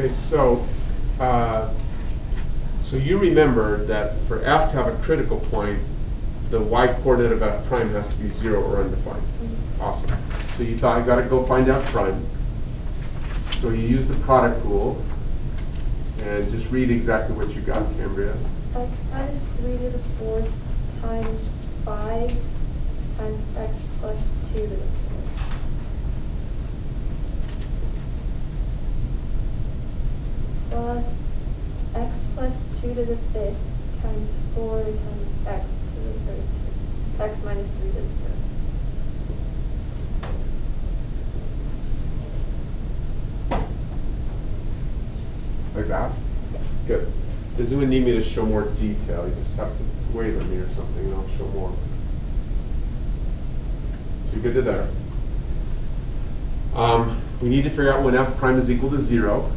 Okay, so, uh, so you remember that for f to have a critical point, the y coordinate of f prime has to be zero or undefined. Awesome. So you thought, I gotta go find f prime. So you use the product rule, and just read exactly what you got, Cambria. x minus three to the fourth times five times x plus two to the fourth. Plus x plus two to the fifth times four times x to the third, x minus three to the third. Like that? Good. Does anyone need me to show more detail? You just have to wave at me or something, and I'll show more. So you're good to there. Um, we need to figure out when f prime is equal to zero,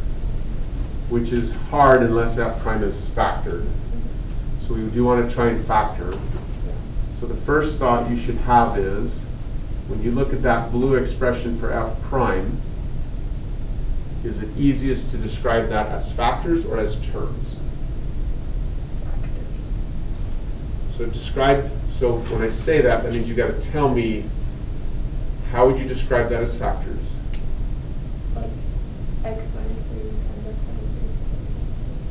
which is hard unless f prime is factored. So we do want to try and factor. So the first thought you should have is, when you look at that blue expression for f prime, is it easiest to describe that as factors or as terms? So describe, so when I say that, that means you've gotta tell me, how would you describe that as factors? Like x minus three times x minus three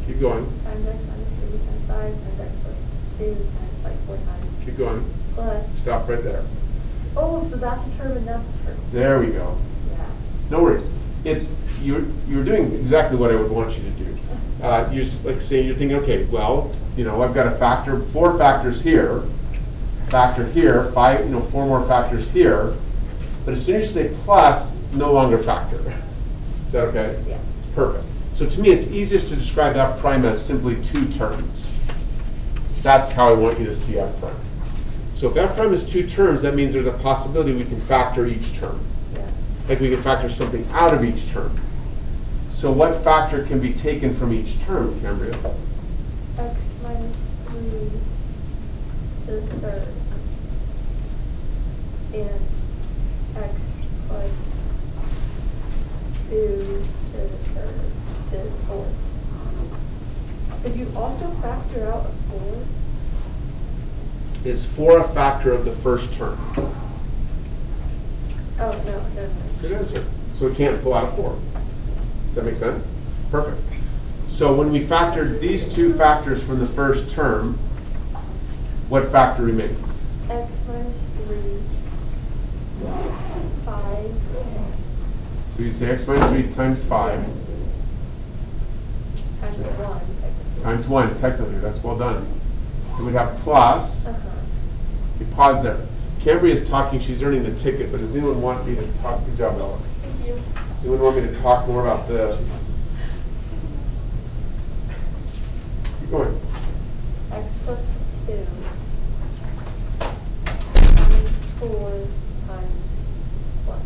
Keep going, times x minus three times five times x plus two times like four times keep going. plus. Stop right there. Oh, so that's a term and that's a term. There we go. Yeah. No worries. It's, you're, you're doing exactly what I would want you to do. Uh, you're like saying, you're thinking, okay, well, you know, I've got a factor, four factors here, factor here, five, you know, four more factors here. But as soon as you say plus, no longer factor. Is that okay? Yeah. It's perfect. So to me, it's easiest to describe f prime as simply two terms. That's how I want you to see f prime. So if f prime is two terms, that means there's a possibility we can factor each term Yeah. like we can factor something out of each term. So what factor can be taken from each term, Cambria? x minus three to the third and x plus two to the third to four. Could you also factor out a four? Is four a factor of the first term? Oh, no, mind. Good answer. So we can't pull out a four. Does that make sense? Perfect. So when we factored these two factors from the first term, what factor remains? x minus three, five, So you'd say x minus three times five times one. technically. times one, technically, that's well done. Then we'd have plus, Uh-huh. you pause there. Cambria is talking, she's earning the ticket, but does anyone want me to talk, good job, Ella. Thank you. Does anyone want me to talk more about this? Keep going. x plus two times four times one.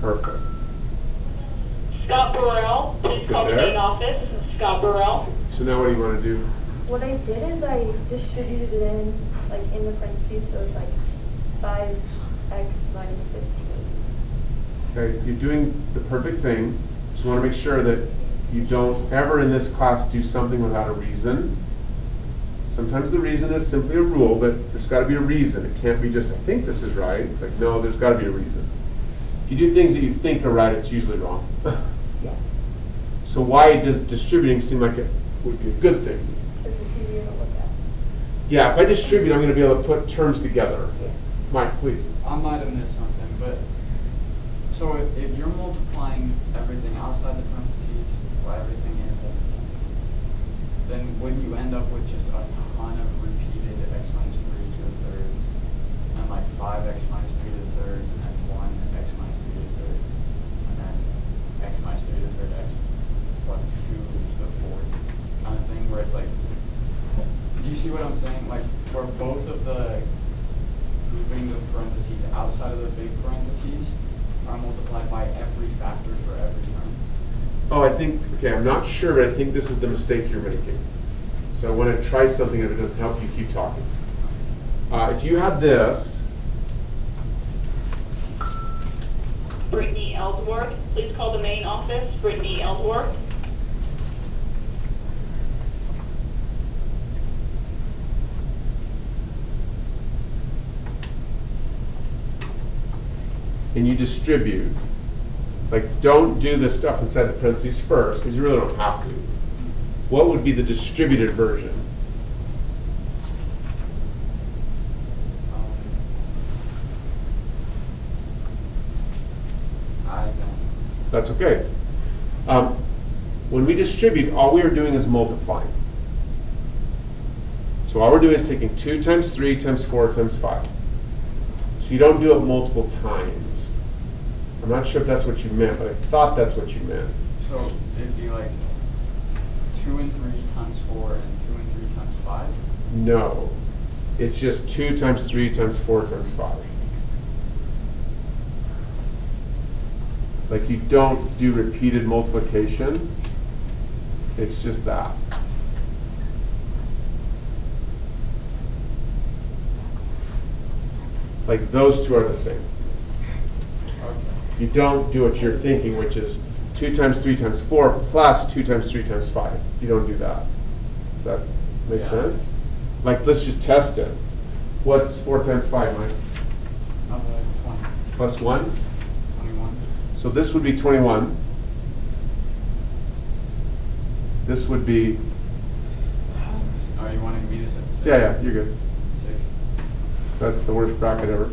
Perfect. Scott Burrell, please call the Good main office. Scott Burrell. So now what do you want to do? What I did is I distributed it in, like, in the parentheses, so it's like five x minus fifteen. Okay, you're doing the perfect thing. Just want to make sure that you don't ever in this class do something without a reason. Sometimes the reason is simply a rule, but there's got to be a reason. It can't be just, I think this is right. It's like, no, there's got to be a reason. If you do things that you think are right, it's usually wrong. Yeah. So why does distributing seem like it would be a good thing? Because it's easier to look at. Yeah, if I distribute, I'm going to be able to put terms together. Yeah. Mike, please. I might have missed something, but, so if, if you're multiplying everything outside the parentheses by everything inside the parentheses, then wouldn't you end up with just a ton of repeated x minus three to the thirds, and like five x minus three to the thirds, and then one x minus three to the third, and then x minus three to the third, x plus two to the fourth, kind of thing, where it's like, do you see what I'm saying? Like, where both of the groupings of parentheses outside of the big parentheses are multiplied by every factor for every term. Oh, I think, okay, I'm not sure, but I think this is the mistake you're making. So I want to try something, if it doesn't help you, keep talking. Uh, if you had this, Brittany Ellsworth. Please call the main office, Brittany Ellsworth. And you distribute, like, don't do the stuff inside the parentheses first, because you really don't have to. What would be the distributed version? I don't. That's okay. Um, when we distribute, all we are doing is multiplying. So all we're doing is taking 2 times 3 times 4 times 5. So you don't do it multiple times. I'm not sure if that's what you meant, but I thought that's what you meant. So it'd be like two and three times four and two and three times five? No. It's just 2 times 3 times 4 times 5. Like you don't do repeated multiplication. It's just that. Like those two are the same. You don't do what you're thinking, which is 2 times 3 times 4 plus 2 times 3 times 5. You don't do that. Does that make Yeah. sense? Like, let's just test it. What's 4 times 5, Mike? Another twenty, Plus 1? twenty-one? So this would be 21. This would be, Oh, you wanted me to say six? yeah, yeah, you're good. Six. That's the worst bracket ever.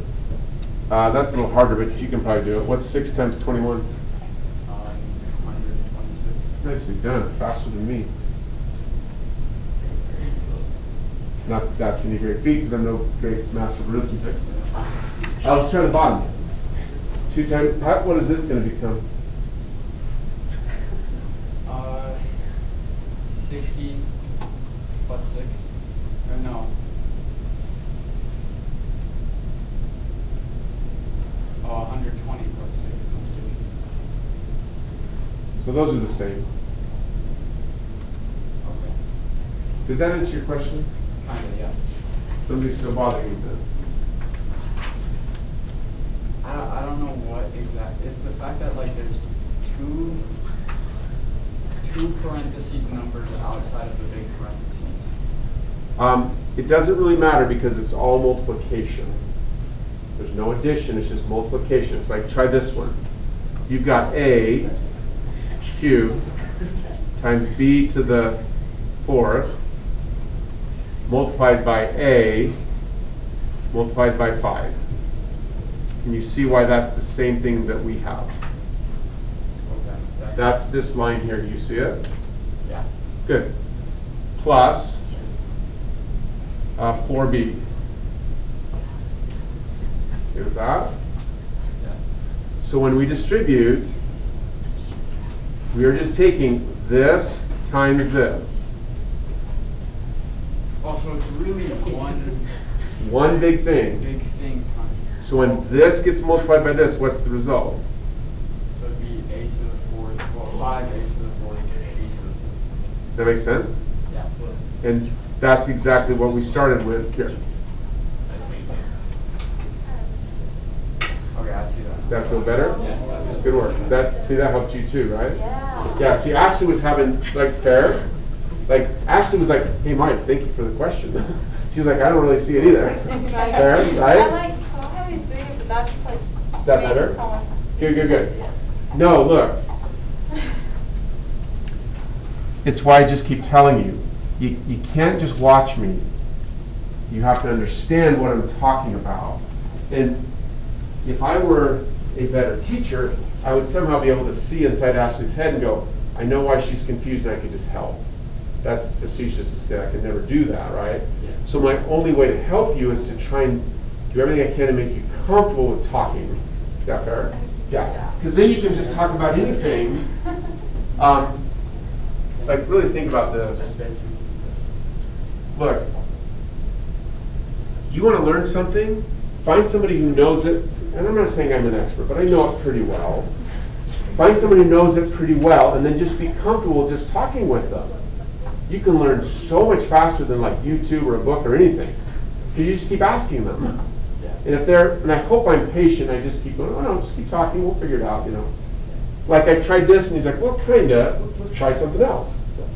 Uh, that's a little harder, but you can probably do it. What's 6 times 21? Um, hundred and twenty-six. Nicely done, faster than me. Not that that's any great feat, because I'm no great master of arithmetic. Uh, let's try the bottom. Two times, how- what is this gonna become? Uh, sixty plus six, or no? Oh, hundred twenty plus six, no, sixty. So those are the same. Okay, Did that answer your question? kinda, yeah. Somebody's still bothering you then? I don't, I don't know what exactly. it's the fact that like there's two, two parentheses numbers outside of the big parentheses. Um, it doesn't really matter because it's all multiplication. There's no addition, it's just multiplication. It's like, try this one. You've got A cubed times B to the fourth multiplied by A multiplied by five. Can you see why that's the same thing that we have? That's this line here, do you see it? Yeah. Good. Plus uh, 4B. Okay with that? Yeah. So when we distribute, we are just taking this times this. Also, it's really one One big thing. big thing times. So when this gets multiplied by this, what's the result? So it'd be a to the fourth, well, five a to the fourth, b to the Does that make sense? Yeah. And that's exactly what we started with here. Okay, I see that. Does that feel better? Yeah. Good work. That, see, that helped you too, right? Yeah. Yeah, see, Ashley was having, like, fair, like, Ashley was like, hey, Mike, thank you for the question. She's like, I don't really see it either. Fair, right? I like saw how he's doing it, but that's just like. Is that better? someone- Good, good, good. No, look, it's why I just keep telling you, you, you can't just watch me. You have to understand what I'm talking about. And if I were a better teacher, I would somehow be able to see inside Ashley's head and go, I know why she's confused and I could just help. That's facetious to say, I can never do that, right? Yeah. So my only way to help you is to try and do everything I can to make you comfortable with talking. Is that fair? Yeah, because then you can just talk about anything. Um, like, really think about this. Look, you want to learn something? Find somebody who knows it, and I'm not saying I'm an expert, but I know it pretty well. Find somebody who knows it pretty well, and then just be comfortable just talking with them. You can learn so much faster than like YouTube or a book or anything, because you just keep asking them. And if they're, and I hope I'm patient, I just keep going, oh no, just keep talking, we'll figure it out, you know. Like I tried this and he's like, well, kinda, let's try something else. So,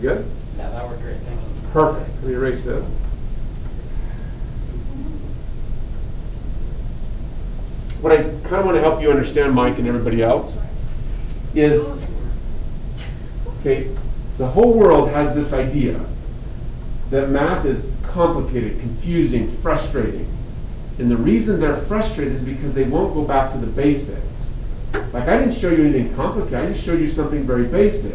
Good? Yeah, that worked great, thank you. Perfect. Let me erase this. What I kind of want to help you understand, Mike and everybody else, is, okay, the whole world has this idea that math is complicated, confusing, frustrating. And the reason they're frustrated is because they won't go back to the basics. Like, I didn't show you anything complicated, I just showed you something very basic.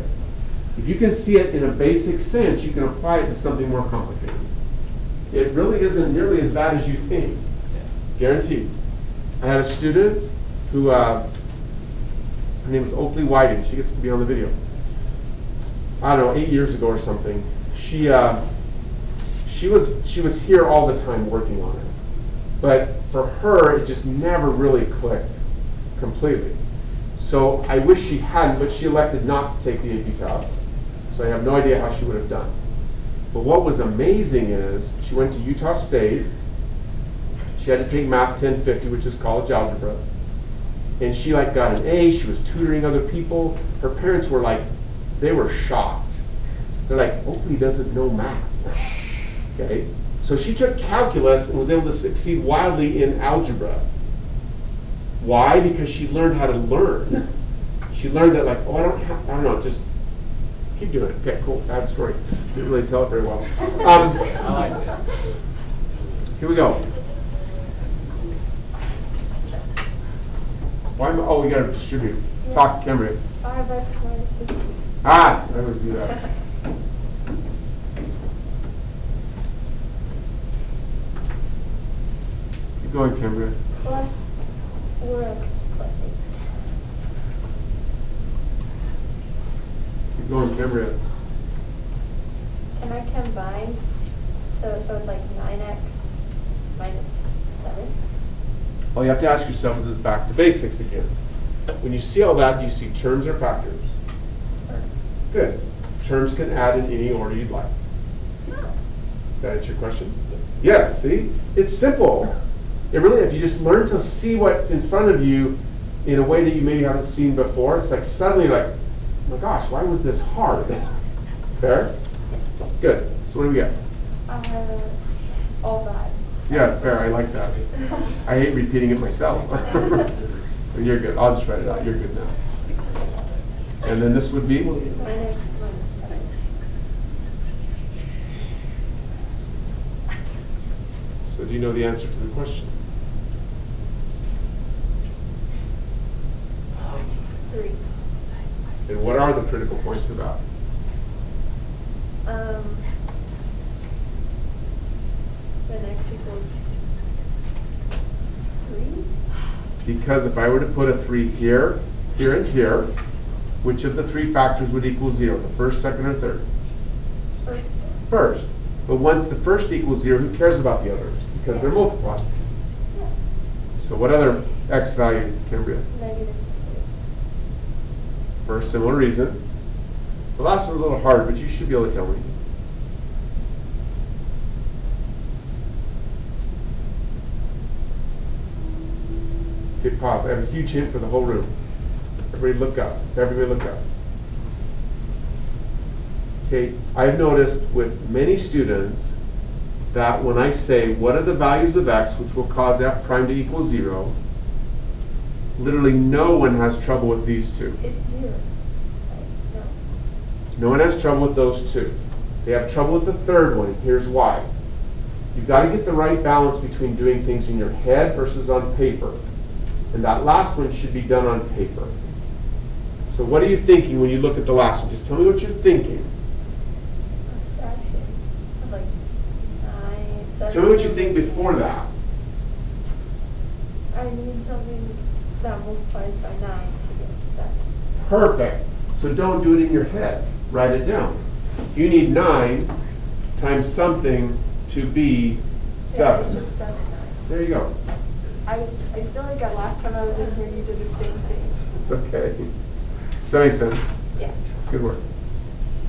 If you can see it in a basic sense, you can apply it to something more complicated. It really isn't nearly as bad as you think, guaranteed. I had a student who, uh, her name was Oakley Whiting, she gets to be on the video. I don't know, eight years ago or something. She, uh, she was, she was here all the time working on it. But for her, it just never really clicked completely. So I wish she hadn't, but she elected not to take the AP test. So I have no idea how she would have done. But what was amazing is she went to Utah State. She had to take Math 1050, which is college algebra. And she like got an A. She was tutoring other people. Her parents were like, they were shocked. They're like, Oakley doesn't know math. Okay? So she took calculus and was able to succeed wildly in algebra. Why? Because she learned how to learn. She learned that like, oh, I don't have, I don't know, just keep doing it. Okay, cool. Bad story. Didn't really tell it very well. Um, I like that. here we go. Why am I, oh, we gotta distribute. Talk, Cambria. Five x minus fifteen. Ah, I would do that. Keep going, Cambria. Plus x plus eight. Keep going, Cambria. Can I combine? So, so it's like nine x minus seven? All you have to ask yourself is this back to basics again. When you see all that, do you see terms or factors? Good. Terms can add in any order you'd like. That answer your question? Yes, see? It's simple. It really, if you just learn to see what's in front of you in a way that you maybe haven't seen before, it's like suddenly like, oh my gosh, why was this hard? Fair? Good. So what do we get? Uh, all that. Yeah, fair, I like that. I hate repeating it myself. So you're good. I'll just write it out. You're good now. And then this would be? Nine x minus seven. So do you know the answer to the question? Three. And what are the critical points about? Um, then x equals three? Because if I were to put a three here, here, and here, which of the three factors would equal zero? The first, second, or third? First. First. But once the first equals zero, who cares about the others? Because they're multiplied. Yeah. So what other x value, Cambria? Negative. For a similar reason. The last one's a little hard, but you should be able to tell me. Pause. I have a huge hint for the whole room. Everybody look up. Everybody look up. Okay, I've noticed with many students that when I say, what are the values of x which will cause f prime to equal zero, literally no one has trouble with these two. It's zero. No. No one has trouble with those two. They have trouble with the third one. Here's why. You've got to get the right balance between doing things in your head versus on paper. And that last one should be done on paper. So what are you thinking when you look at the last one? Just tell me what you're thinking. Like nine. Tell me what you think before that. I need something that multiplies by nine to get seven. Perfect. So don't do it in your head. Write it down. You need nine times something to be seven. it's just seven. There you go. I, I feel like that last time I was in here, you did the same thing. It's okay. Does that make sense? Yeah. It's good work.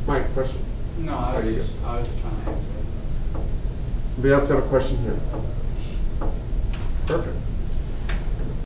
Mike, question? No, I was just, I was just trying to answer it. Anybody else have a question here? Perfect.